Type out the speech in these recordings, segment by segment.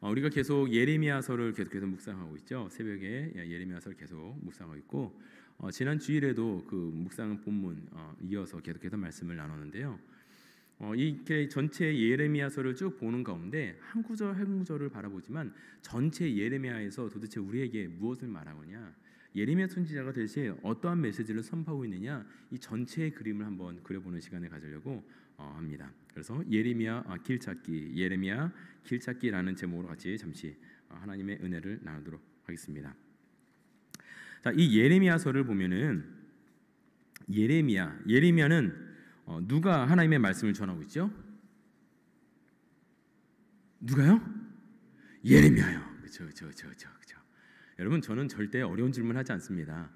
어, 우리가 계속 예레미야서를 계속해서 묵상하고 있죠. 새벽에 예, 예레미야서를 계속 묵상하고 있고 어, 지난 주일에도 그 묵상 본문 어, 이어서 계속해서 말씀을 나눴는데요. 어, 이렇게 전체 예레미야서를 쭉 보는 가운데 한 구절 한 구절을 바라보지만 전체 예레미야에서 도대체 우리에게 무엇을 말하느냐 예레미야 선지자가 대체 어떠한 메시지를 선포하고 있느냐 이 전체의 그림을 한번 그려보는 시간을 가지려고 어, 합니다. 그래서 예레미야 아, 길찾기 예레미야 길찾기라는 제목으로 같이 잠시 어, 하나님의 은혜를 나누도록 하겠습니다. 자, 이 예레미야서를 보면은 예레미야 예레미야는 어, 누가 하나님의 말씀을 전하고 있죠? 누가요? 예레미야요. 그렇죠, 그렇죠, 그렇죠, 그렇죠. 여러분 저는 절대 어려운 질문 하지 않습니다.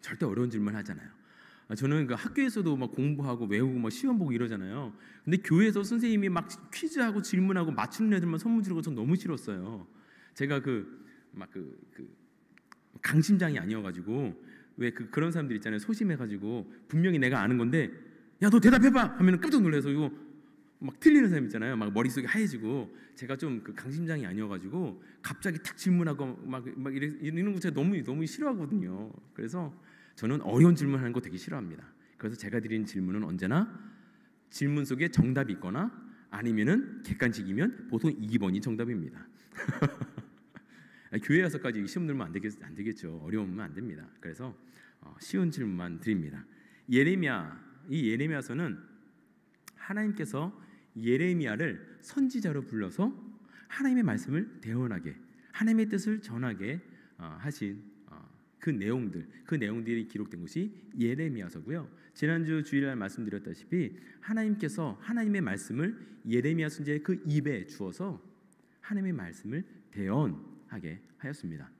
절대 어려운 질문 하잖아요. 아, 저는 그 학교에서도 막 공부하고 외우고 막 시험 보고 이러잖아요. 근데 교회에서 선생님이 막 퀴즈하고 질문하고 맞추는 애들만 선물 주는 거전 너무 싫었어요. 제가 그 막그 그 강심장이 아니어가지고 왜 그 그런 사람들 있잖아요. 소심해가지고 분명히 내가 아는 건데 야 너 대답해봐 하면 깜짝 놀라서 이거 막 틀리는 사람 있잖아요. 막 머릿속이 하얘지고 제가 좀 그 강심장이 아니어가지고 갑자기 탁 질문하고 막, 막 이러는 거 제가 너무 너무 싫어하거든요. 그래서 저는 어려운 질문하는 거 되게 싫어합니다. 그래서 제가 드리는 질문은 언제나 질문 속에 정답이 있거나 아니면은 객관식이면 보통 2번이 정답입니다. 교회 와서까지 시험 들면 안, 되겠, 안 되겠죠. 어려우면 안 됩니다. 그래서 어, 쉬운 질문만 드립니다. 예레미야 이 예레미야서는 하나님께서 예레미야를 선지자로 불러서 하나님의 말씀을 대언하게 하나님의 뜻을 전하게 어, 하신 어, 그 내용들 그 내용들이 기록된 것이 예레미야서고요. 지난주 주일날 말씀드렸다시피 하나님께서 하나님의 말씀을 예레미야 선지자의 그 입에 주어서 하나님의 말씀을 대언하게 하였습니다.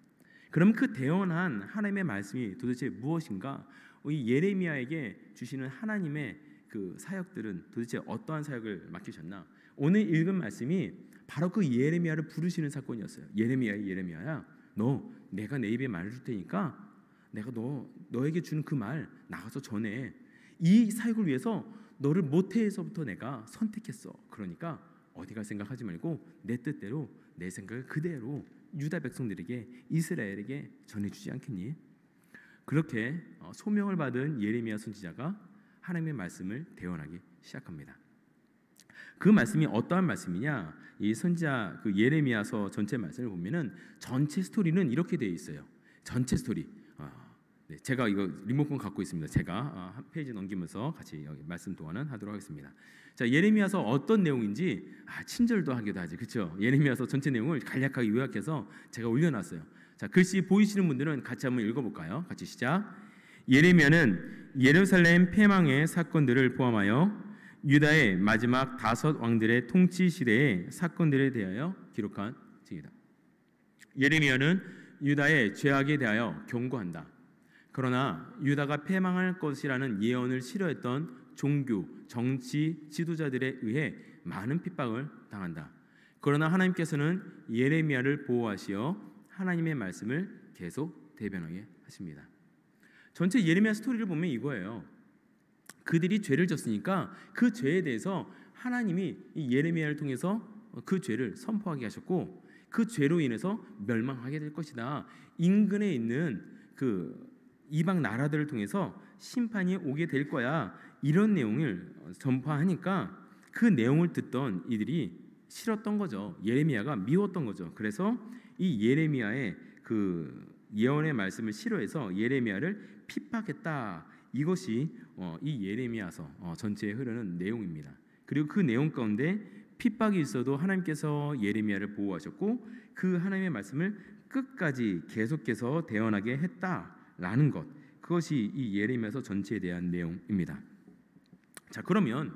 그럼 그 대언한 하나님의 말씀이 도대체 무엇인가? 이 예레미야에게 주시는 하나님의 그 사역들은 도대체 어떠한 사역을 맡기셨나? 오늘 읽은 말씀이 바로 그 예레미야를 부르시는 사건이었어요. 예레미야, 예레미야야, 너 내가 내 입에 말을 줄 테니까 내가 너 너에게 주는 그말 나가서 전해. 이 사역을 위해서 너를 모태에서부터 내가 선택했어. 그러니까 어디 갈 생각하지 말고 내 뜻대로 내 생각을 그대로 유다 백성들에게 이스라엘에게 전해주지 않겠니? 그렇게 어, 소명을 받은 예레미야 선지자가 하나님의 말씀을 대언하기 시작합니다. 그 말씀이 어떠한 말씀이냐? 이 선지자 그 예레미야서 전체 말씀을 보면은 전체 스토리는 이렇게 되어 있어요. 전체 스토리. 어, 네, 제가 이거 리모컨 갖고 있습니다. 제가 어, 한 페이지 넘기면서 같이 말씀 동안은 하도록 하겠습니다. 자 예레미야서 어떤 내용인지 아, 친절도 하기도 하지, 그렇죠? 예레미야서 전체 내용을 간략하게 요약해서 제가 올려놨어요. 자 글씨 보이시는 분들은 같이 한번 읽어볼까요? 같이 시작. 예레미야는 예루살렘 폐망의 사건들을 포함하여 유다의 마지막 다섯 왕들의 통치 시대의 사건들에 대하여 기록한 책이다. 예레미야는 유다의 죄악에 대하여 경고한다. 그러나 유다가 패망할 것이라는 예언을 싫어했던 종교, 정치 지도자들에 의해 많은 핍박을 당한다. 그러나 하나님께서는 예레미야를 보호하시어 하나님의 말씀을 계속 대변하게 하십니다. 전체 예레미야 스토리를 보면 이거예요. 그들이 죄를 졌으니까 그 죄에 대해서 하나님이 예레미야를 통해서 그 죄를 선포하게 하셨고 그 죄로 인해서 멸망하게 될 것이다. 인근에 있는 그 이방 나라들을 통해서 심판이 오게 될 거야. 이런 내용을 전파하니까 그 내용을 듣던 이들이 싫었던 거죠. 예레미야가 미웠던 거죠. 그래서 이 예레미야의 그 예언의 말씀을 싫어해서 예레미야를 핍박했다. 이것이 어, 이 예레미야서 어, 전체에 흐르는 내용입니다. 그리고 그 내용 가운데 핍박이 있어도 하나님께서 예레미야를 보호하셨고 그 하나님의 말씀을 끝까지 계속해서 대언하게 했다 라는 것. 그것이 이 예레미야서 전체에 대한 내용입니다. 자, 그러면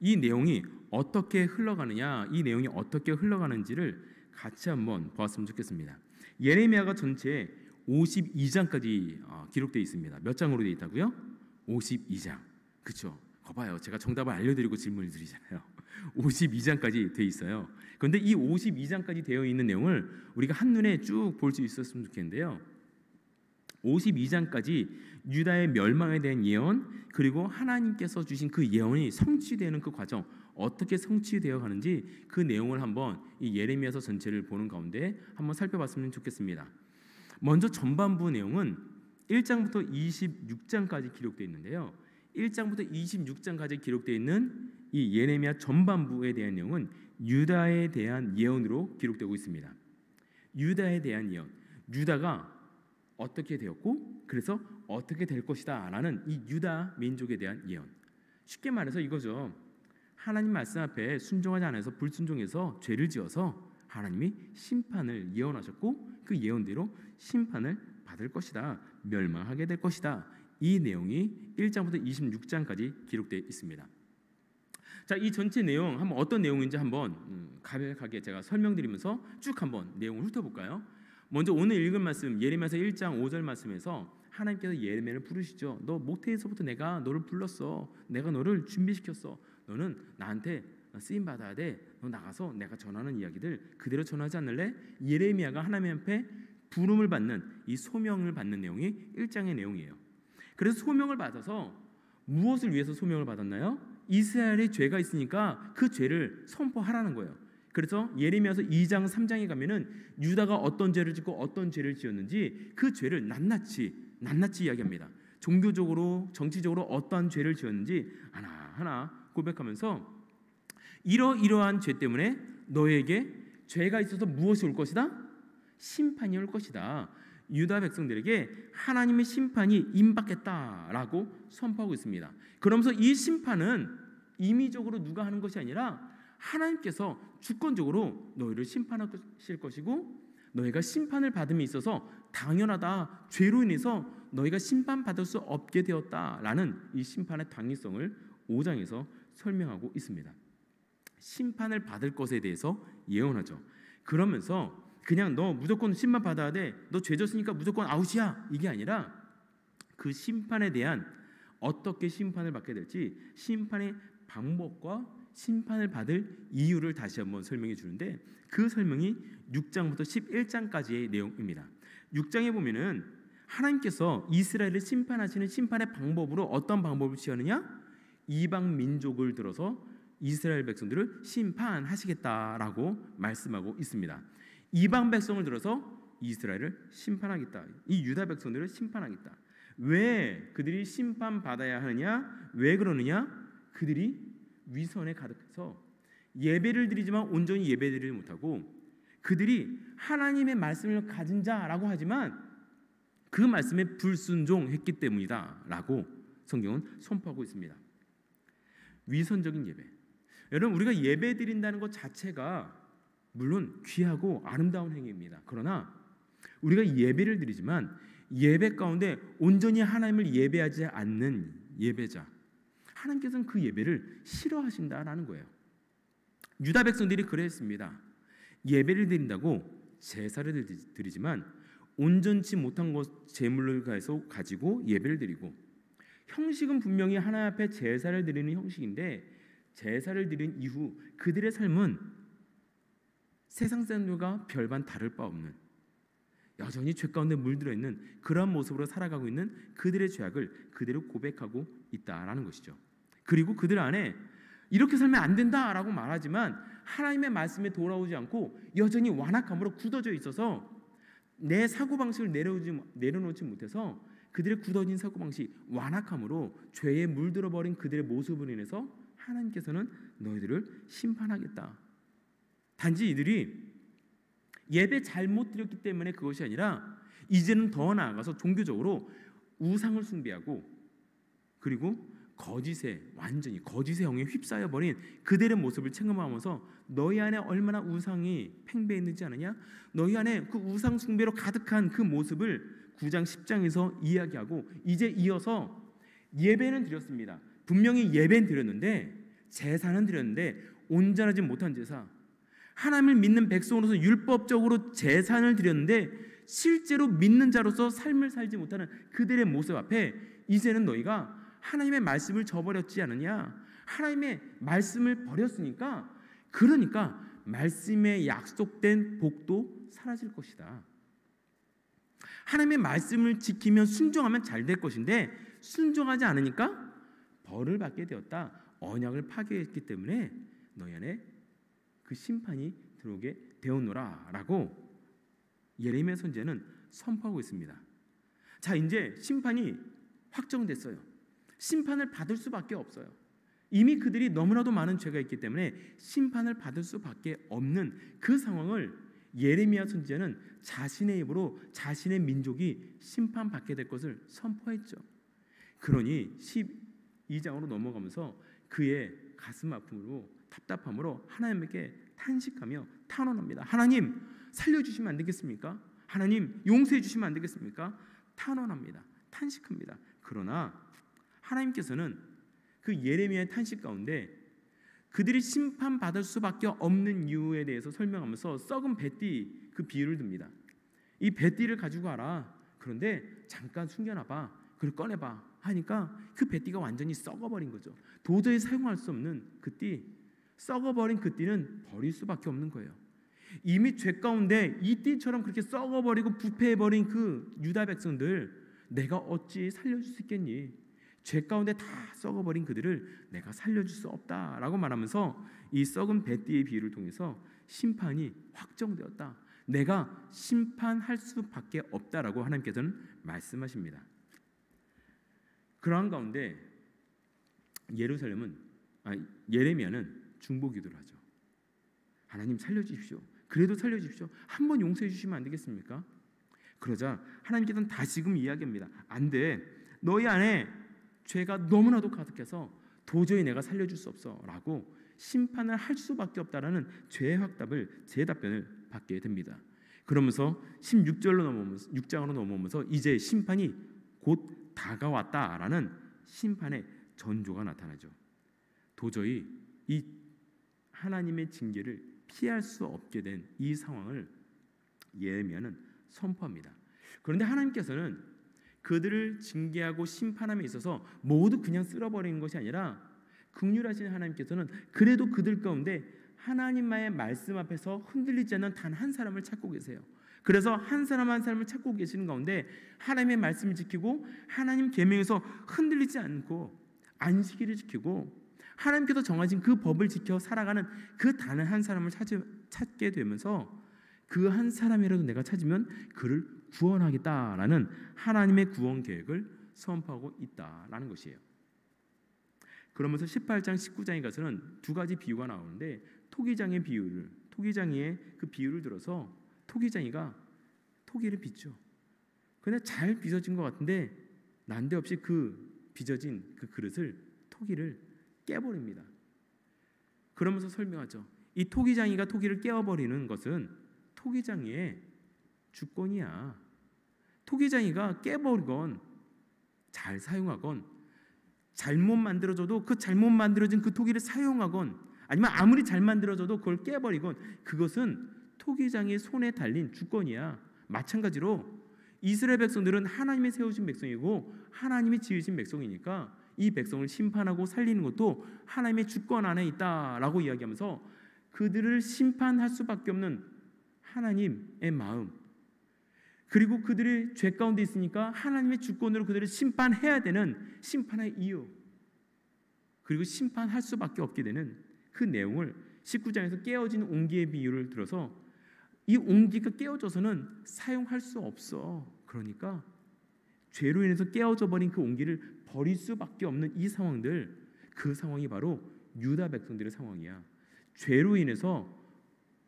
이 내용이 어떻게 흘러가느냐, 이 내용이 어떻게 흘러가는지를 같이 한번 보았으면 좋겠습니다. 예레미야가 전체 52장까지 어, 기록되어 있습니다. 몇 장으로 되어 있다고요? 52장. 그렇죠? 거봐요. 제가 정답을 알려드리고 질문을 드리잖아요. 52장까지 되어 있어요. 그런데 이 52장까지 되어 있는 내용을 우리가 한눈에 쭉 볼 수 있었으면 좋겠는데요. 52장까지 유다의 멸망에 대한 예언 그리고 하나님께서 주신 그 예언이 성취되는 그 과정 어떻게 성취되어 가는지 그 내용을 한번 이 예레미야서 전체를 보는 가운데 한번 살펴봤으면 좋겠습니다. 먼저 전반부 내용은 1장부터 26장까지 기록되어 있는데요. 1장부터 26장까지 기록되어 있는 이 예레미야 전반부에 대한 내용은 유다에 대한 예언으로 기록되고 있습니다. 유다에 대한 예언. 유다가 어떻게 되었고 그래서 어떻게 될 것이다라는 이 유다 민족에 대한 예언. 쉽게 말해서 이거죠. 하나님 말씀 앞에 순종하지 않아서 불순종해서 죄를 지어서 하나님이 심판을 예언하셨고 그 예언대로 심판을 받을 것이다. 멸망하게 될 것이다. 이 내용이 1장부터 26장까지 기록되어 있습니다. 자, 이 전체 내용 한번 어떤 내용인지 한번 음, 가볍게 제가 설명드리면서 쭉 한번 내용을 훑어볼까요? 먼저 오늘 읽은 말씀 예레미야서 1장 5절 말씀에서 하나님께서 예레미야를 부르시죠. 너 모태에서부터 내가 너를 불렀어. 내가 너를 준비시켰어. 너는 나한테 쓰임 받아야 돼. 너 나가서 내가 전하는 이야기들 그대로 전하지 않을래? 예레미야가 하나님 앞에 부름을 받는 이 소명을 받는 내용이 1장의 내용이에요. 그래서 소명을 받아서 무엇을 위해서 소명을 받았나요? 이스라엘의 죄가 있으니까 그 죄를 선포하라는 거예요. 그래서 예레미야서 2장 3장에 가면은 유다가 어떤 죄를 짓고 어떤 죄를 지었는지 그 죄를 낱낱이 낱낱이 이야기합니다. 종교적으로 정치적으로 어떠한 죄를 지었는지 하나하나 고백하면서 이러이러한 죄 때문에 너에게 죄가 있어서 무엇이 올 것이다? 심판이 올 것이다. 유다 백성들에게 하나님의 심판이 임박했다라고 선포하고 있습니다. 그러면서 이 심판은 임의적으로 누가 하는 것이 아니라 하나님께서 주권적으로 너희를 심판하실 것이고 너희가 심판을 받음에 있어서 당연하다 죄로 인해서 너희가 심판받을 수 없게 되었다라는 이 심판의 당위성을 5장에서 설명하고 있습니다. 심판을 받을 것에 대해서 예언하죠. 그러면서 그냥 너 무조건 심판 받아야 돼. 너 죄졌으니까 무조건 아웃이야. 이게 아니라 그 심판에 대한 어떻게 심판을 받게 될지 심판의 방법과 심판을 받을 이유를 다시 한번 설명해 주는데 그 설명이 6장부터 11장까지의 내용입니다. 6장에 보면은 하나님께서 이스라엘을 심판하시는 심판의 방법으로 어떤 방법을 취하느냐? 이방 민족을 들어서 이스라엘 백성들을 심판하시겠다라고 말씀하고 있습니다. 이방 백성을 들어서 이스라엘을 심판하겠다. 이 유다 백성들을 심판하겠다. 왜 그들이 심판받아야 하느냐? 왜 그러느냐? 그들이 위선에 가득해서 예배를 드리지만 온전히 예배드리지 못하고 그들이 하나님의 말씀을 가진 자라고 하지만 그 말씀에 불순종했기 때문이다라고 성경은 선포하고 있습니다. 위선적인 예배. 여러분 우리가 예배 드린다는 것 자체가 물론 귀하고 아름다운 행위입니다. 그러나 우리가 예배를 드리지만 예배 가운데 온전히 하나님을 예배하지 않는 예배자 하나님께서는 그 예배를 싫어하신다라는 거예요. 유다 백성들이 그랬습니다. 예배를 드린다고 제사를 드리지만 온전치 못한 것 제물을 가서 가지고 예배를 드리고 형식은 분명히 하나 앞에 제사를 드리는 형식인데 제사를 드린 이후 그들의 삶은 세상 사람들과 별반 다를 바 없는 여전히 죄 가운데 물들어 있는 그런 모습으로 살아가고 있는 그들의 죄악을 그대로 고백하고 있다라는 것이죠. 그리고 그들 안에 이렇게 살면 안 된다라고 말하지만 하나님의 말씀에 돌아오지 않고 여전히 완악함으로 굳어져 있어서 내 사고 방식을 내려오지 내려놓지 못해서 그들의 굳어진 사고 방식 완악함으로 죄에 물들어 버린 그들의 모습으로 인해서 하나님께서는 너희들을 심판하겠다. 단지 이들이 예배 잘못 드렸기 때문에 그것이 아니라 이제는 더 나아가서 종교적으로 우상을 숭배하고 그리고 거짓에 완전히 거짓의 영에 휩싸여 버린 그들의 모습을 체험하면서 너희 안에 얼마나 우상이 팽배했는지 아느냐? 너희 안에 그 우상 숭배로 가득한 그 모습을 9장 10장에서 이야기하고 이제 이어서 예배는 드렸습니다. 분명히 예배는 드렸는데 제사는 드렸는데 온전하지 못한 제사. 하나님을 믿는 백성으로서 율법적으로 제사를 드렸는데 실제로 믿는 자로서 삶을 살지 못하는 그들의 모습 앞에 이제는 너희가 하나님의 말씀을 저버렸지 않느냐? 하나님의 말씀을 버렸으니까 그러니까 말씀에 약속된 복도 사라질 것이다. 하나님의 말씀을 지키면 순종하면 잘 될 것인데 순종하지 않으니까 벌을 받게 되었다. 언약을 파괴했기 때문에 너희 안에 그 심판이 들어오게 되었노라라고 예레미야 선지자는 선포하고 있습니다. 자, 이제 심판이 확정됐어요. 심판을 받을 수밖에 없어요. 이미 그들이 너무나도 많은 죄가 있기 때문에 심판을 받을 수밖에 없는 그 상황을 예레미야 선지자는 자신의 입으로 자신의 민족이 심판받게 될 것을 선포했죠. 그러니 12장으로 넘어가면서 그의 가슴 아픔으로 답답함으로 하나님께 탄식하며 탄원합니다. 하나님 살려주시면 안 되겠습니까? 하나님 용서해 주시면 안 되겠습니까? 탄원합니다. 탄식합니다. 그러나 하나님께서는 그 예레미야의 탄식 가운데 그들이 심판받을 수밖에 없는 이유에 대해서 설명하면서 썩은 배띠 그 비유를 듭니다. 이 배띠를 가지고 와라. 그런데 잠깐 숨겨놔봐. 그걸 꺼내봐. 하니까 그 배띠가 완전히 썩어버린 거죠. 도저히 사용할 수 없는 그 띠, 썩어버린 그 띠는 버릴 수밖에 없는 거예요. 이미 죄 가운데 이 띠처럼 그렇게 썩어버리고 부패해버린 그 유다 백성들 내가 어찌 살려줄 수 있겠니? 죄 가운데 다 썩어버린 그들을 내가 살려줄 수 없다라고 말하면서 이 썩은 배띠의 비유를 통해서 심판이 확정되었다. 내가 심판할 수밖에 없다라고 하나님께서는 말씀하십니다. 그러한 가운데 예루살렘은 아, 예레미야는 중보기도를 하죠. 하나님 살려주십시오. 그래도 살려주십시오. 한 번 용서해 주시면 안 되겠습니까? 그러자 하나님께서는 다시금 이야기합니다. 안 돼. 너희 안에 죄가 너무나도 가득해서 도저히 내가 살려줄 수 없어라고 심판을 할 수밖에 없다라는 죄의 확답을 제 답변을 받게 됩니다. 그러면서 16절로 넘어오면서 6장으로 넘어오면서 이제 심판이 곧 다가왔다라는 심판의 전조가 나타나죠. 도저히 이 하나님의 징계를 피할 수 없게 된 이 상황을 예레미야는 선포합니다. 그런데 하나님께서는 그들을 징계하고 심판함에 있어서 모두 그냥 쓸어버리는 것이 아니라 긍휼하신 하나님께서는 그래도 그들 가운데 하나님만의 말씀 앞에서 흔들리지 않는 단 한 사람을 찾고 계세요. 그래서 한 사람 한 사람을 찾고 계시는 가운데 하나님의 말씀을 지키고 하나님 계명에서 흔들리지 않고 안식일을 지키고 하나님께서 정하신 그 법을 지켜 살아가는 그 단 한 사람을 찾, 찾게 되면서 그 한 사람이라도 내가 찾으면 그를 구원하겠다라는 하나님의 구원 계획을 선포하고 있다라는 것이에요. 그러면서 18장 19장에 가서는 두 가지 비유가 나오는데 토기장의 비유를 토기장이의 그 비유를 들어서 토기장이가 토기를 빚죠. 근데 잘 빚어진 것 같은데 난데없이 그 빚어진 그 그릇을 토기를 깨버립니다. 그러면서 설명하죠. 이 토기장이가 토기를 깨어버리는 것은 토기장이의 주권이야. 토기장이가 깨버리건 잘 사용하건 잘못 만들어져도 그 잘못 만들어진 그 토기를 사용하건 아니면 아무리 잘 만들어져도 그걸 깨버리건 그것은 토기장의 손에 달린 주권이야. 마찬가지로 이스라엘 백성들은 하나님이 세우신 백성이고 하나님이 지으신 백성이니까 이 백성을 심판하고 살리는 것도 하나님의 주권 안에 있다라고 이야기하면서 그들을 심판할 수밖에 없는 하나님의 마음 그리고 그들의 죄 가운데 있으니까 하나님의 주권으로 그들을 심판해야 되는 심판의 이유 그리고 심판할 수밖에 없게 되는 그 내용을 19장에서 깨어진 옹기의 비유를 들어서 이 옹기가 깨어져서는 사용할 수 없어. 그러니까 죄로 인해서 깨어져 버린 그 옹기를 버릴 수밖에 없는 이 상황들 그 상황이 바로 유다 백성들의 상황이야. 죄로 인해서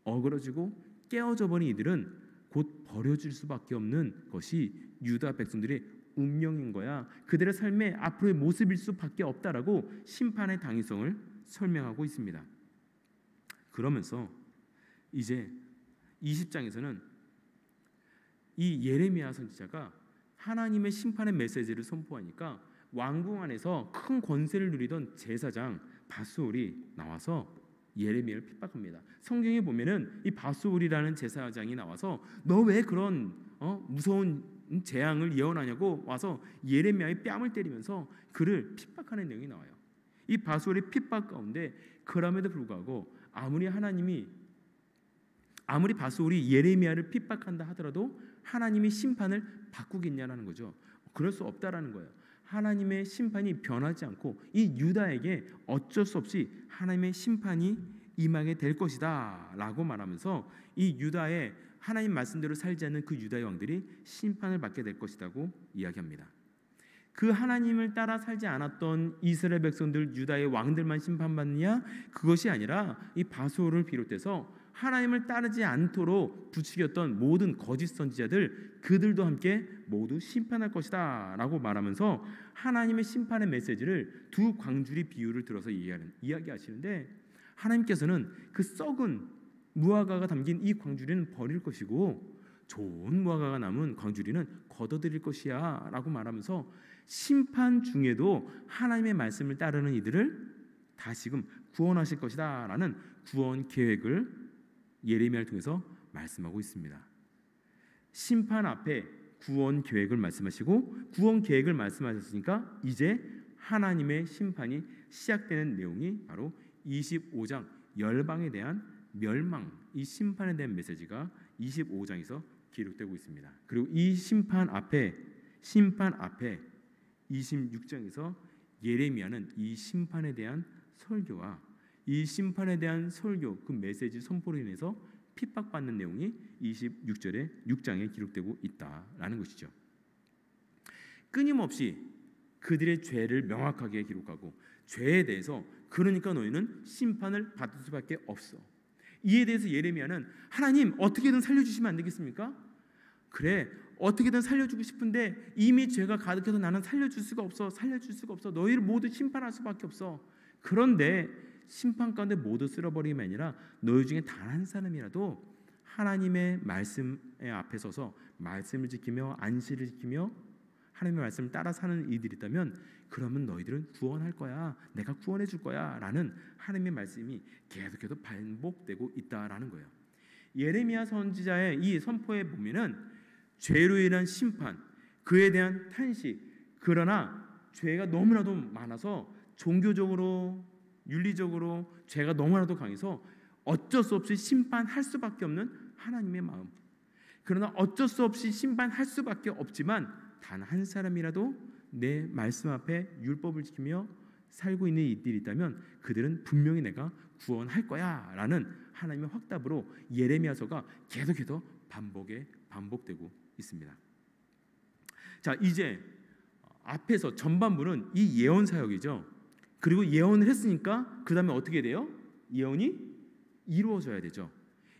어그러지고 깨어져 버린 이들은 곧 버려질 수밖에 없는 것이 유다 백성들의 운명인 거야. 그들의 삶의 앞으로의 모습일 수밖에 없다라고 심판의 당위성을 설명하고 있습니다. 그러면서 이제 20장에서는 이 예레미야 선지자가 하나님의 심판의 메시지를 선포하니까 왕궁 안에서 큰 권세를 누리던 제사장 바스올이 나와서 예레미야를 핍박합니다. 성경에 보면은 이 바스올이라는 제사장이 나와서 너 왜 그런 어? 무서운 재앙을 예언하냐고 와서 예레미야의 뺨을 때리면서 그를 핍박하는 내용이 나와요. 이 바스올의 핍박 가운데 그럼에도 불구하고 아무리 하나님이 아무리 바스올이 예레미야를 핍박한다 하더라도 하나님이 심판을 바꾸겠냐라는 거죠. 그럴 수 없다라는 거예요. 하나님의 심판이 변하지 않고 이 유다에게 어쩔 수 없이 하나님의 심판이 임하게 될 것이다라고 말하면서 이 유다의 하나님 말씀대로 살지 않는 그 유다의 왕들이 심판을 받게 될 것이라고 이야기합니다. 그 하나님을 따라 살지 않았던 이스라엘 백성들 유다의 왕들만 심판받느냐 그것이 아니라 이 바소를 비롯해서 하나님을 따르지 않도록 부추겼던 모든 거짓 선지자들 그들도 함께 모두 심판할 것이다라고 말하면서 하나님의 심판의 메시지를 두 광주리 비유를 들어서 이야기하시는데 하나님께서는 그 썩은 무화과가 담긴 이 광주리는 버릴 것이고 좋은 무화과가 남은 광주리는 걷어들일 것이야라고 말하면서 심판 중에도 하나님의 말씀을 따르는 이들을 다시금 구원하실 것이다라는 구원 계획을 예레미야를 통해서 말씀하고 있습니다. 심판 앞에 구원 계획을 말씀하시고 구원 계획을 말씀하셨으니까 이제 하나님의 심판이 시작되는 내용이 바로 25장 열방에 대한 멸망 이 심판에 대한 메시지가 25장에서 기록되고 있습니다. 그리고 이 심판 앞에 심판 앞에 26장에서 예레미야는 이 심판에 대한 설교와 이 심판에 대한 설교 그 메시지 선포로 인해서 핍박받는 내용이 26절에 6장에 기록되고 있다라는 것이죠. 끊임없이 그들의 죄를 명확하게 기록하고 죄에 대해서 그러니까 너희는 심판을 받을 수밖에 없어. 이에 대해서 예레미야는 하나님 어떻게든 살려주시면 안 되겠습니까? 그래 어떻게든 살려주고 싶은데 이미 죄가 가득해서 나는 살려줄 수가 없어 살려줄 수가 없어 너희를 모두 심판할 수밖에 없어 그런데 심판 가운데 모두 쓸어버림이 아니라 너희 중에 단 한 사람이라도 하나님의 말씀에 앞에 서서 말씀을 지키며 안식을 지키며 하나님의 말씀을 따라 사는 이들이 있다면 그러면 너희들은 구원할 거야. 내가 구원해 줄 거야라는 하나님의 말씀이 계속해서 반복되고 있다라는 거예요. 예레미야 선지자의 이 선포에 보면은 죄로 인한 심판, 그에 대한 탄식, 그러나 죄가 너무나도 많아서 종교적으로 윤리적으로 죄가 너무나도 강해서 어쩔 수 없이 심판할 수밖에 없는 하나님의 마음. 그러나 어쩔 수 없이 심판할 수밖에 없지만 단 한 사람이라도 내 말씀 앞에 율법을 지키며 살고 있는 이들이 있다면 그들은 분명히 내가 구원할 거야라는 하나님의 확답으로 예레미야서가 계속해서 반복에 반복되고 있습니다. 자, 이제 앞에서 전반부는 이 예언 사역이죠. 그리고 예언을 했으니까 그 다음에 어떻게 돼요? 예언이 이루어져야 되죠.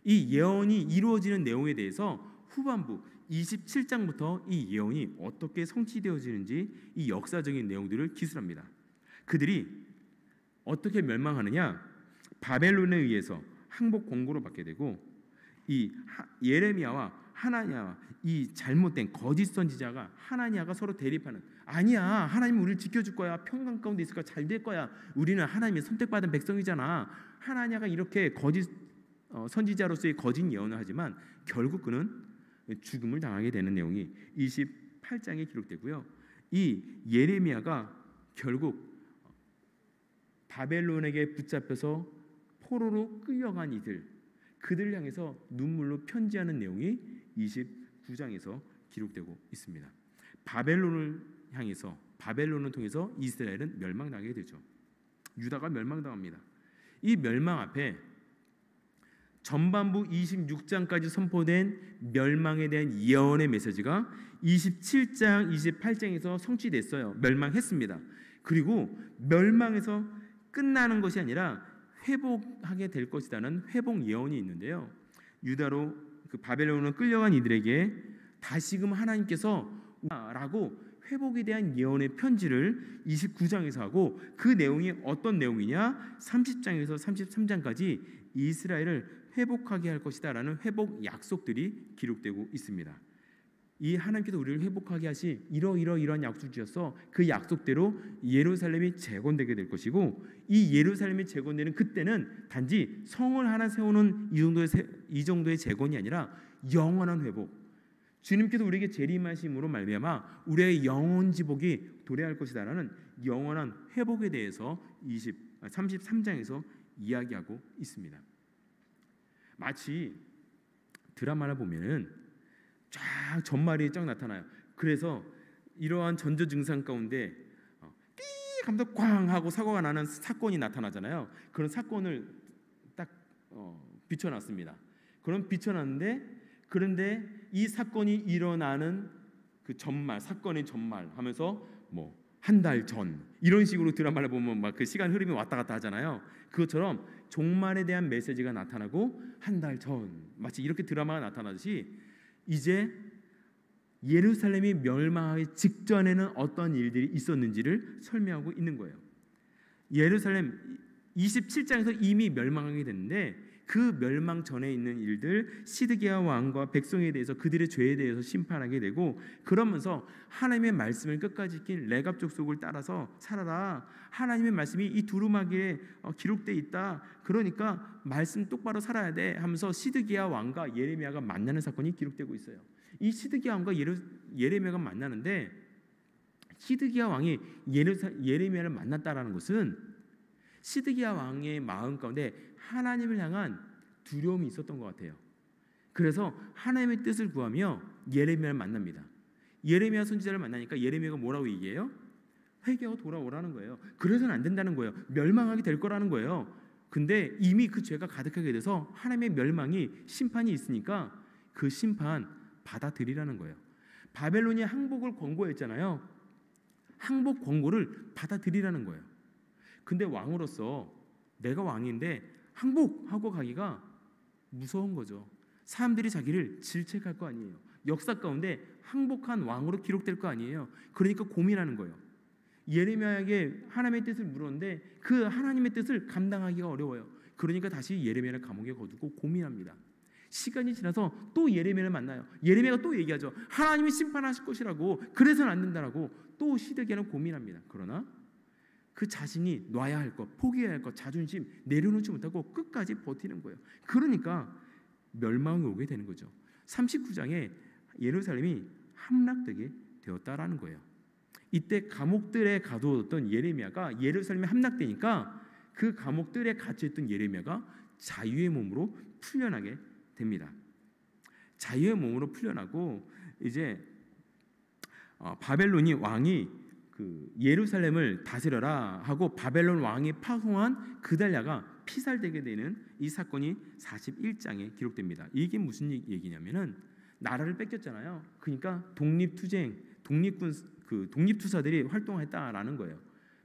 이 예언이 이루어지는 내용에 대해서 후반부 27장부터 이 예언이 어떻게 성취되어지는지 이 역사적인 내용들을 기술합니다. 그들이 어떻게 멸망하느냐? 바벨론에 의해서 항복 공고를 받게 되고 이 예레미야와 하나냐와 이 잘못된 거짓 선지자가 하나냐가 서로 대립하는 아니야. 하나님 우리를 지켜줄 거야. 평강 가운데 있을 거야. 잘 될 거야. 우리는 하나님의 선택받은 백성이잖아. 하나냐가 이렇게 거짓 어, 선지자로서의 거짓 예언을 하지만 결국 그는 죽음을 당하게 되는 내용이 28장에 기록되고요. 이 예레미야가 결국 바벨론에게 붙잡혀서 포로로 끌려간 이들 그들을 향해서 눈물로 편지하는 내용이 29장에서 기록되고 있습니다. 바벨론을 향해서 바벨론을 통해서 이스라엘은 멸망당하게 되죠. 유다가 멸망당합니다. 이 멸망 앞에 전반부 26장까지 선포된 멸망에 대한 예언의 메시지가 27장, 28장에서 성취됐어요. 멸망했습니다. 그리고 멸망에서 끝나는 것이 아니라 회복하게 될 것이라는 회복 예언이 있는데요. 유다로 그 바벨론으로 끌려간 이들에게 다시금 하나님께서 라고 회복에 대한 예언의 편지를 29장에서 하고 그 내용이 어떤 내용이냐? 30장에서 33장까지 이스라엘을 회복하게 할 것이다라는 회복 약속들이 기록되고 있습니다. 이 하나님께서 우리를 회복하게 하시 이러 이러 한 약속 주셔서 그 약속대로 예루살렘이 재건되게 될 것이고 이 예루살렘이 재건되는 그때는 단지 성을 하나 세우는 이 정도의 이 정도의 재건이 아니라 영원한 회복. 주님께서 우리에게 재림하심으로 말미암아 우리의 영원 지복이 도래할 것이다라는 영원한 회복에 대해서 20 33장에서 이야기하고 있습니다. 마치 드라마를 보면은 쫙 전말이 쫙 나타나요. 그래서 이러한 전조 증상 가운데 어, 삐 하면서 꽝 하고 사고가 나는 사건이 나타나잖아요. 그런 사건을 딱 어, 비춰놨습니다. 그럼 비춰놨는데 그런데 이 사건이 일어나는 그 전말 사건의 전말 하면서 뭐 한 달 전 이런 식으로 드라마를 보면 막 그 시간 흐름이 왔다 갔다 하잖아요. 그것처럼 종말에 대한 메시지가 나타나고 한 달 전 마치 이렇게 드라마가 나타나듯이 이제 예루살렘이 멸망하기 직전에는 어떤 일들이 있었는지를 설명하고 있는 거예요. 예루살렘 27장에서 이미 멸망하게 됐는데 그 멸망 전에 있는 일들 시드기야 왕과 백성에 대해서 그들의 죄에 대해서 심판하게 되고 그러면서 하나님의 말씀을 끝까지 지킨 레갑 족속을 따라서 살아라. 하나님의 말씀이 이 두루마기에 어, 기록돼 있다. 그러니까 말씀 똑바로 살아야 돼 하면서 시드기야 왕과 예레미야가 만나는 사건이 기록되고 있어요. 이 시드기야 왕과 예레, 예레미야가 만나는데 시드기야 왕이 예루사, 예레미야를 만났다라는 것은 시드기야 왕의 마음 가운데 하나님을 향한 두려움이 있었던 것 같아요. 그래서 하나님의 뜻을 구하며 예레미야를 만납니다. 예레미야 선지자를 만나니까 예레미야가 뭐라고 얘기해요? 회개하고 돌아오라는 거예요. 그래서는 안 된다는 거예요. 멸망하게 될 거라는 거예요. 근데 이미 그 죄가 가득하게 돼서 하나님의 멸망이 심판이 있으니까 그 심판 받아들이라는 거예요. 바벨론이 항복을 권고했잖아요. 항복 권고를 받아들이라는 거예요. 근데 왕으로서 내가 왕인데 항복하고 가기가 무서운 거죠. 사람들이 자기를 질책할 거 아니에요. 역사 가운데 항복한 왕으로 기록될 거 아니에요. 그러니까 고민하는 거예요. 예레미야에게 하나님의 뜻을 물었는데 그 하나님의 뜻을 감당하기가 어려워요. 그러니까 다시 예레미야를 감옥에 거두고 고민합니다. 시간이 지나서 또 예레미야를 만나요. 예레미야가 또 얘기하죠. 하나님이 심판하실 것이라고 그래서는 안 된다라고 또 시드기야는 고민합니다. 그러나 그 자신이 놔야 할 것, 포기해야 할 것, 자존심 내려놓지 못하고 끝까지 버티는 거예요. 그러니까 멸망이 오게 되는 거죠. 39장에 예루살렘이 함락되게 되었다라는 거예요. 이때 감옥들에 가두었던 예레미야가 예루살렘에 함락되니까 그 감옥들에 갇혀있던 예레미야가 자유의 몸으로 풀려나게 됩니다. 자유의 몸으로 풀려나고 이제 어, 바벨론이 왕이 그 예루살렘을 다스려라 하고 바벨론 왕이 파송한 그달랴가 피살되게 되는 이 사건이 41장에 기록됩니다. 이게 무슨 얘기냐면은 나라를 뺏겼잖아요. 그러니까 독립투쟁, 독립군 그 독립투사들이 활동했다라는 거예요.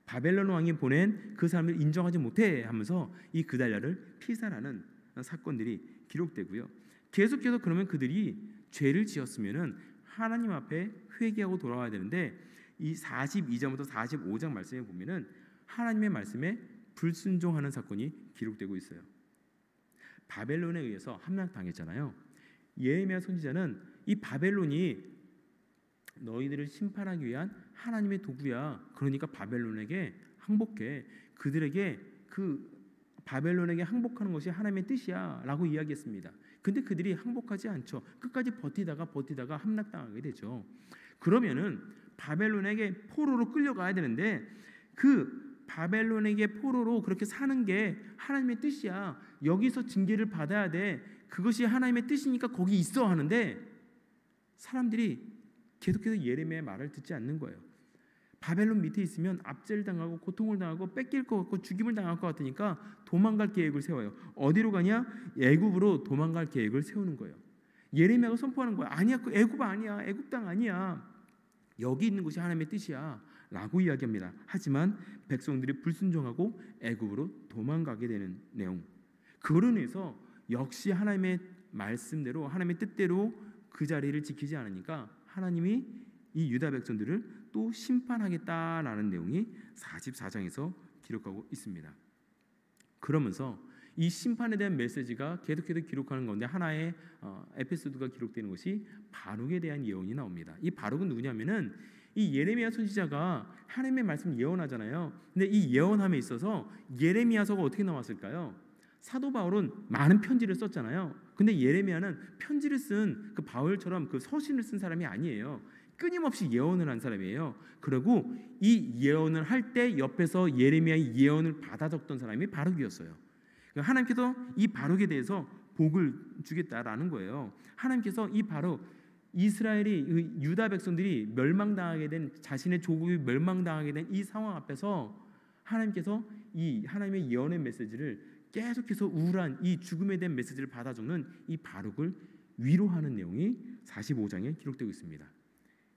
바벨론 왕이 보낸 그 사람을 인정하지 못해 하면서 이 그달랴를 피살하는 사건들이 기록되고요. 계속해서 그러면 그들이 죄를 지었으면은 하나님 앞에 회개하고 돌아와야 되는데 이 42장부터 45장 말씀에 보면은 하나님의 말씀에 불순종하는 사건이 기록되고 있어요. 바벨론에 의해서 함락당했잖아요. 예레미야 선지자는 이 바벨론이 너희들을 심판하기 위한 하나님의 도구야. 그러니까 바벨론에게 항복해. 그들에게 그 바벨론에게 항복하는 것이 하나님의 뜻이야라고 이야기했습니다. 근데 그들이 항복하지 않죠. 끝까지 버티다가 버티다가 함락당하게 되죠. 그러면은 바벨론에게 포로로 끌려가야 되는데 그 바벨론에게 포로로 그렇게 사는 게 하나님의 뜻이야. 여기서 징계를 받아야 돼. 그것이 하나님의 뜻이니까 거기 있어 하는데 사람들이 계속해서 예레미야의 말을 듣지 않는 거예요. 바벨론 밑에 있으면 압제를 당하고 고통을 당하고 뺏길 것 같고 죽임을 당할 것 같으니까 도망갈 계획을 세워요. 어디로 가냐? 애굽으로 도망갈 계획을 세우는 거예요. 예레미야가 선포하는 거야. 아니야, 그 애굽 아니야. 애굽 땅 아니야. 여기 있는 곳이 하나님의 뜻이야. 라고 이야기합니다. 하지만 백성들이 불순종하고 애굽으로 도망가게 되는 내용. 인해서 역시 하나님의 말씀대로 하나님의 뜻대로 그 자리를 지키지 않으니까 하나님이 이 유다 백성들을 또 심판하겠다라는 내용이 44장에서 기록하고 있습니다. 그러면서 이 심판에 대한 메시지가 계속해서 기록하는 건데 하나의 어, 에피소드가 기록되는 것이 바룩에 대한 예언이 나옵니다. 이 바룩은 누구냐면은 이 예레미야 선지자가 하나님의 말씀 예언하잖아요. 근데 이 예언함에 있어서 예레미야서가 어떻게 나왔을까요? 사도 바울은 많은 편지를 썼잖아요. 근데 예레미야는 편지를 쓴 그 바울처럼 그 서신을 쓴 사람이 아니에요. 끊임없이 예언을 한 사람이에요. 그리고 이 예언을 할 때 옆에서 예레미야의 예언을 받아 적던 사람이 바룩이었어요. 그러니까 하나님께서 이 바룩에 대해서 복을 주겠다라는 거예요. 하나님께서 이 바룩 이스라엘이 그 유다 백성들이 멸망당하게 된 자신의 조국이 멸망당하게 된 이 상황 앞에서 하나님께서 이 하나님의 예언의 메시지를 계속해서 우울한 이 죽음에 대한 메시지를 받아 적는 이 바룩을 위로하는 내용이 45장에 기록되고 있습니다.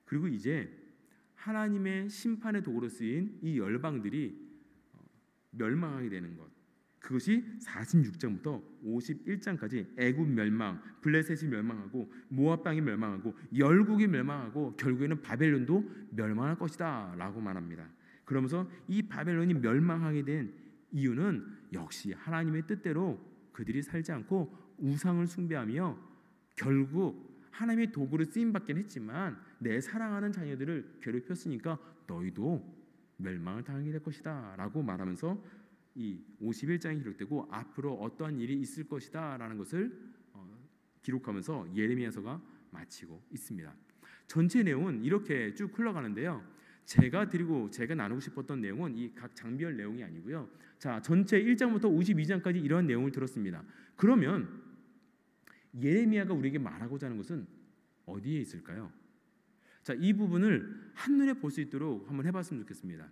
그리고 이제 하나님의 심판의 도구로 쓰인 이 열방들이 어, 멸망하게 되는 것. 그것이 46장부터 51장까지 애굽 멸망, 블레셋이 멸망하고 모압 땅이 멸망하고 열국이 멸망하고 결국에는 바벨론도 멸망할 것이다라고 말합니다. 그러면서 이 바벨론이 멸망하게 된 이유는 역시 하나님의 뜻대로 그들이 살지 않고 우상을 숭배하며 결국 하나님의 도구로 쓰임 받긴 했지만 내 사랑하는 자녀들을 괴롭혔으니까 너희도 멸망을 당하게 될 것이다라고 말하면서 이 51장에 기록되고 앞으로 어떠한 일이 있을 것이다라는 것을 어, 기록하면서 예레미야서가 마치고 있습니다. 전체 내용은 이렇게 쭉 흘러가는데요. 제가 드리고 제가 나누고 싶었던 내용은 이 각 장별 내용이 아니고요. 자, 전체 1장부터 52장까지 이러한 내용을 들었습니다. 그러면 예레미야가 우리에게 말하고자 하는 것은 어디에 있을까요? 자, 이 부분을 한눈에 볼 수 있도록 한번 해 봤으면 좋겠습니다.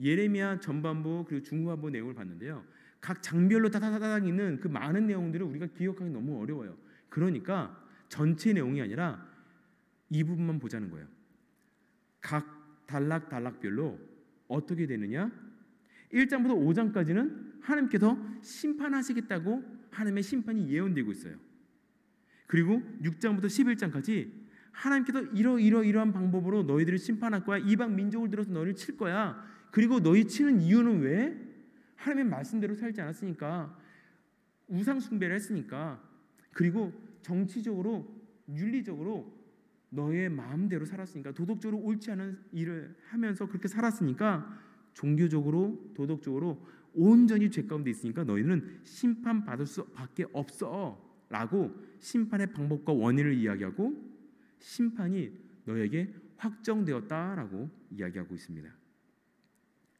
예레미야 전반부 그리고 중후반부 내용을 봤는데요. 각 장별로 다다다닥 있는 그 많은 내용들을 우리가 기억하기 너무 어려워요. 그러니까 전체 내용이 아니라 이 부분만 보자는 거예요. 각 단락 단락별로 어떻게 되느냐? 1장부터 5장까지는 하나님께서 심판하시겠다고 하나님의 심판이 예언되고 있어요. 그리고 6장부터 11장까지 하나님께서 이러 이러 이러한 방법으로 너희들을 심판할 거야. 이방 민족을 들어서 너희를 칠 거야. 그리고 너희 치는 이유는 왜? 하나님의 말씀대로 살지 않았으니까 우상 숭배를 했으니까 그리고 정치적으로 윤리적으로 너의 마음대로 살았으니까 도덕적으로 옳지 않은 일을 하면서 그렇게 살았으니까 종교적으로 도덕적으로 온전히 죄 가운데 있으니까 너희는 심판 받을 수밖에 없어라고 심판의 방법과 원인을 이야기하고 심판이 너에게 확정되었다라고 이야기하고 있습니다.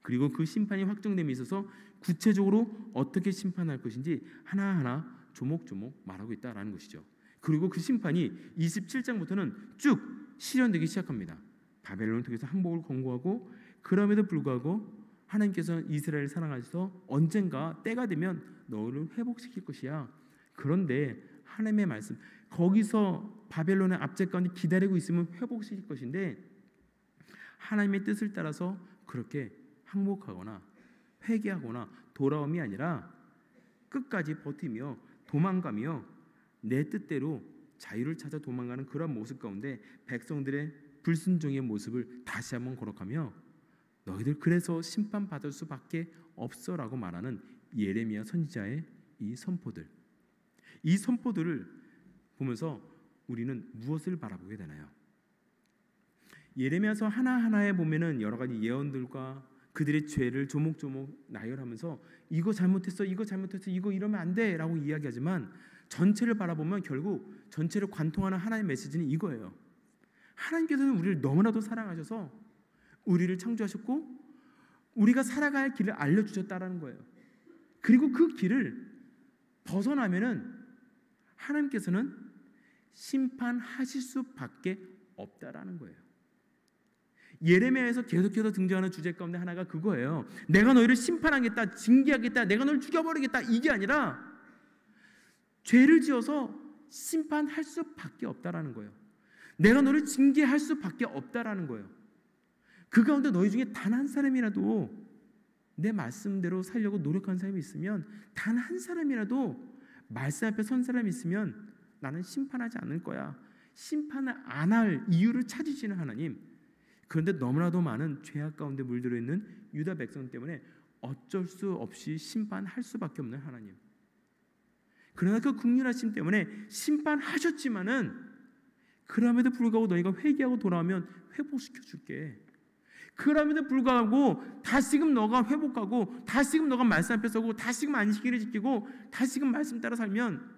그리고 그 심판이 확정됨에 있어서 구체적으로 어떻게 심판할 것인지 하나하나 조목조목 말하고 있다라는 것이죠. 그리고 그 심판이 27장부터는 쭉 실현되기 시작합니다. 바벨론을 통해서 항복을 권고하고 그럼에도 불구하고 하나님께서 이스라엘을 사랑하셔서 언젠가 때가 되면 너를 회복시킬 것이야. 그런데 하나님의 말씀 거기서 바벨론의 압제 가운데 기다리고 있으면 회복시킬 것인데 하나님의 뜻을 따라서 그렇게 항복하거나 회개하거나 돌아옴이 아니라 끝까지 버티며 도망가며 내 뜻대로 자유를 찾아 도망가는 그런 모습 가운데 백성들의 불순종의 모습을 다시 한번 거룩하며 너희들 그래서 심판받을 수밖에 없어라고 말하는 예레미야 선지자의 이 선포들 이 선포들을 보면서 우리는 무엇을 바라보게 되나요? 예레미야서 하나하나에 보면은 여러 가지 예언들과 그들의 죄를 조목조목 나열하면서 이거 잘못했어, 이거 잘못했어, 이거 이러면 안 돼라고 이야기하지만 전체를 바라보면 결국 전체를 관통하는 하나님의 메시지는 이거예요. 하나님께서는 우리를 너무나도 사랑하셔서 우리를 창조하셨고 우리가 살아갈 길을 알려주셨다라는 거예요. 그리고 그 길을 벗어나면은 하나님께서는 심판하실 수밖에 없다라는 거예요. 예레미야에서 계속해서 등장하는 주제 가운데 하나가 그거예요. 내가 너희를 심판하겠다, 징계하겠다, 내가 너를 죽여버리겠다 이게 아니라 죄를 지어서 심판할 수밖에 없다라는 거예요. 내가 너를 징계할 수밖에 없다라는 거예요. 그 가운데 너희 중에 단 한 사람이라도 내 말씀대로 살려고 노력한 사람이 있으면 단 한 사람이라도 말씀 앞에 선 사람이 있으면 나는 심판하지 않을 거야. 심판을 안 할 이유를 찾으시는 하나님. 그런데 너무나도 많은 죄악 가운데 물들어 있는 유다 백성 때문에 어쩔 수 없이 심판할 수밖에 없는 하나님. 그러나 그 국률하심 때문에 심판하셨지만은 그럼에도 불구하고 너희가 회개하고 돌아오면 회복시켜 줄게. 그럼에도 불구하고 다시금 너가 회복하고 다시금 너가 말씀 앞에 서고 다시금 안식일을 지키고 다시금 말씀 따라 살면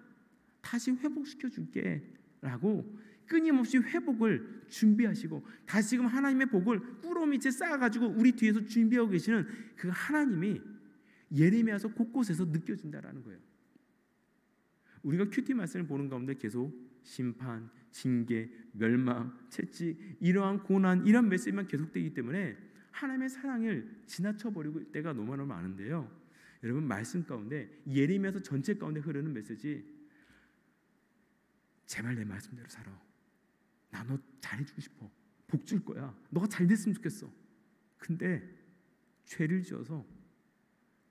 다시 회복시켜 줄게 라고 끊임없이 회복을 준비하시고 다시금 하나님의 복을 꾸러미째 쌓아가지고 우리 뒤에서 준비하고 계시는 그 하나님이 예레미야서 곳곳에서 느껴진다라는 거예요. 우리가 큐티 말씀을 보는 가운데 계속 심판, 징계, 멸망, 채찍 이러한 고난 이런 메시지만 계속되기 때문에 하나님의 사랑을 지나쳐 버리고 때가 너무나 많은데요. 여러분 말씀 가운데 예레미야서 전체 가운데 흐르는 메시지 제발 내 말씀대로 살아. 나 너 잘해주고 싶어. 복 줄 거야. 너가 잘 됐으면 좋겠어. 근데 죄를 지어서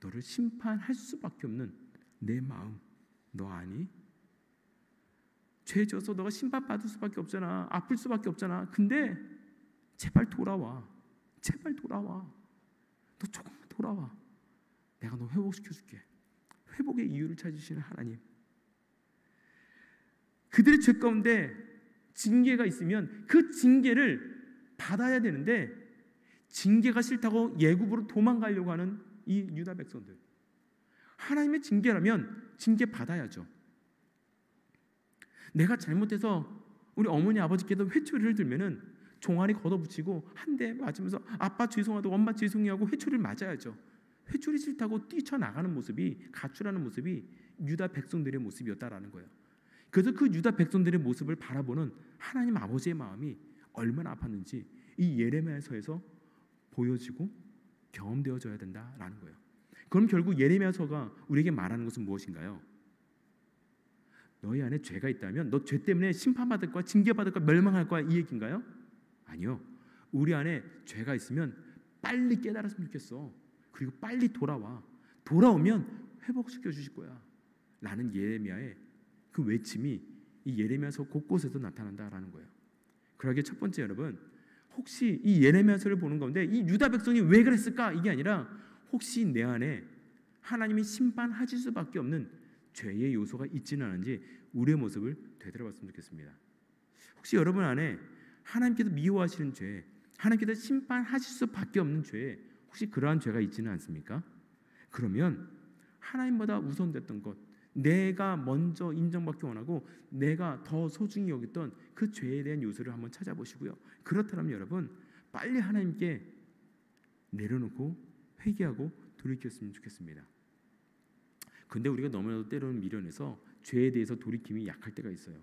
너를 심판할 수밖에 없는 내 마음 너 아니? 죄 져서 너가 심판받을 수밖에 없잖아. 아플 수밖에 없잖아. 근데 제발 돌아와. 제발 돌아와. 너 조금만 돌아와. 내가 너 회복시켜 줄게. 회복의 이유를 찾으시는 하나님. 그들의 죄 가운데 징계가 있으면 그 징계를 받아야 되는데 징계가 싫다고 예굽으로 도망가려고 하는 이 유다 백성들. 하나님의 징계라면 징계 받아야죠. 내가 잘못해서 우리 어머니 아버지께도 회초리를 들면은 종아리 걷어붙이고 한 대 맞으면서 아빠 죄송하다고 엄마 죄송해하고 회초리를 맞아야죠. 회초리 싫다고 뛰쳐나가는 모습이 가출하는 모습이 유다 백성들의 모습이었다라는 거예요. 그래서 그 유다 백성들의 모습을 바라보는 하나님 아버지의 마음이 얼마나 아팠는지 이 예레미야서에서 보여지고 경험되어져야 된다라는 거예요. 그럼 결국 예레미야서가 우리에게 말하는 것은 무엇인가요? 너희 안에 죄가 있다면 너 죄 때문에 심판받을 거야, 징계받을 거야, 멸망할 거야 이 얘기인가요? 아니요. 우리 안에 죄가 있으면 빨리 깨달았으면 좋겠어. 그리고 빨리 돌아와. 돌아오면 회복시켜 주실 거야. 라는 예레미야의 그 외침이 이 예레미야서 곳곳에서 나타난다라는 거예요. 그러기에 첫 번째 여러분 혹시 이 예레미야서를 보는 가운데 이 유다 백성이 왜 그랬을까 이게 아니라 혹시 내 안에 하나님이 심판하실 수밖에 없는 죄의 요소가 있지는 않은지 우리의 모습을 되돌아봤으면 좋겠습니다. 혹시 여러분 안에 하나님께서 미워하시는 죄, 하나님께서 심판하실 수밖에 없는 죄, 혹시 그러한 죄가 있지는 않습니까? 그러면 하나님보다 우선됐던 것, 내가 먼저 인정받기 원하고 내가 더 소중히 여겼던 그 죄에 대한 요소를 한번 찾아보시고요. 그렇다면 여러분 빨리 하나님께 내려놓고 회개하고 돌이켰으면 좋겠습니다. 근데 우리가 너무나도 때로는 미련해서 죄에 대해서 돌이킴이 약할 때가 있어요.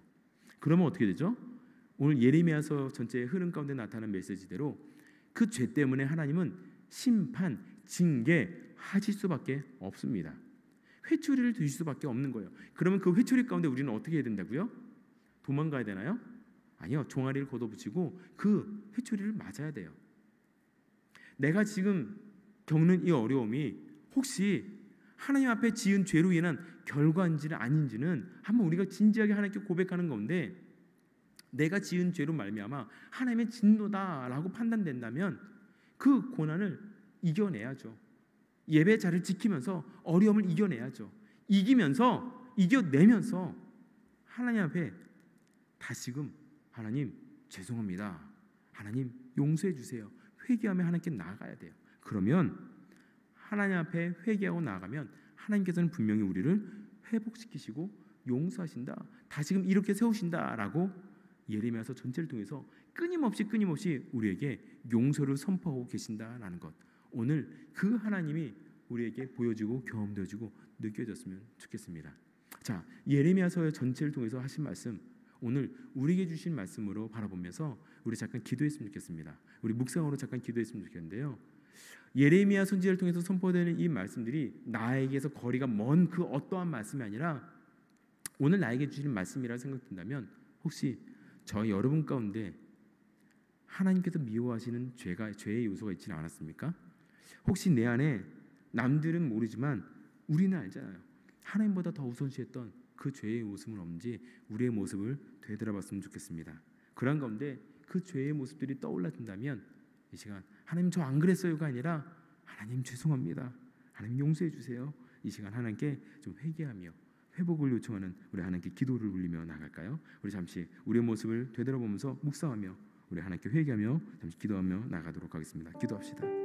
그러면 어떻게 되죠? 오늘 예레미야서 전체의 흐름 가운데 나타나는 메시지대로 그 죄 때문에 하나님은 심판, 징계 하실 수밖에 없습니다. 회초리를 드실 수밖에 없는 거예요. 그러면 그 회초리 가운데 우리는 어떻게 해야 된다고요? 도망가야 되나요? 아니요. 종아리를 걷어붙이고 그 회초리를 맞아야 돼요. 내가 지금 겪는 이 어려움이 혹시 하나님 앞에 지은 죄로 인한 결과인지는 아닌지는 한번 우리가 진지하게 하나님께 고백하는 건데 내가 지은 죄로 말미암아 하나님의 진노다라고 판단된다면 그 고난을 이겨내야죠. 예배 자를 지키면서 어려움을 이겨내야죠. 이기면서 이겨내면서 하나님 앞에 다시금 하나님 죄송합니다. 하나님 용서해 주세요. 회개하며 하나님께 나아가야 돼요. 그러면 하나님 앞에 회개하고 나아가면 하나님께서는 분명히 우리를 회복시키시고 용서하신다. 다시금 이렇게 세우신다라고 예레미야서 전체를 통해서 끊임없이 끊임없이 우리에게 용서를 선포하고 계신다라는 것. 오늘 그 하나님이 우리에게 보여지고 경험되어지고 느껴졌으면 좋겠습니다. 자, 예레미야서의 전체를 통해서 하신 말씀 오늘 우리에게 주신 말씀으로 바라보면서 우리 잠깐 기도했으면 좋겠습니다. 우리 묵상으로 잠깐 기도했으면 좋겠는데요. 예레미야 선지자를 통해서 선포되는 이 말씀들이 나에게서 거리가 먼 그 어떠한 말씀이 아니라 오늘 나에게 주시는 말씀이라 생각된다면 혹시 저 여러분 가운데 하나님께서 미워하시는 죄가 죄의 요소가 있지는 않았습니까? 혹시 내 안에 남들은 모르지만 우리는 알잖아요. 하나님보다 더 우선시했던 그 죄의 모습은 없는지 우리의 모습을 되돌아봤으면 좋겠습니다. 그런 가운데 그 죄의 모습들이 떠올라든다면 이 시간 하나님 저 안 그랬어요가 아니라 하나님 죄송합니다. 하나님 용서해 주세요. 이 시간 하나님께 좀 회개하며 회복을 요청하는 우리 하나님께 기도를 올리며 나갈까요? 우리 잠시 우리의 모습을 되돌아보면서 묵상하며 우리 하나님께 회개하며 잠시 기도하며 나가도록 하겠습니다. 기도합시다.